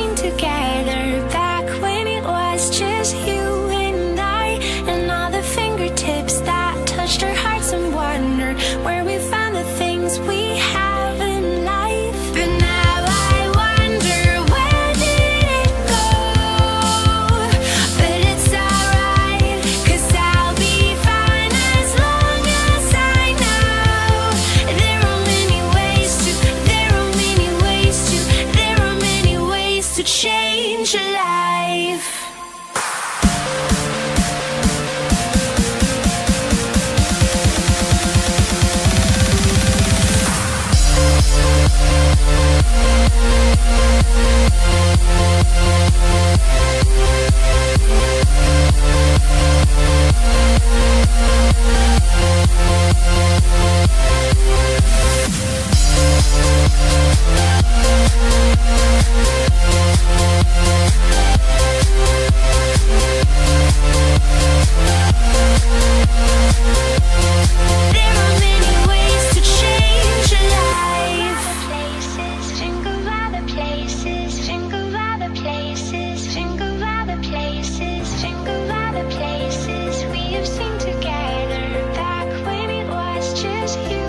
dancing together back when it was just you to change your life. We'll. this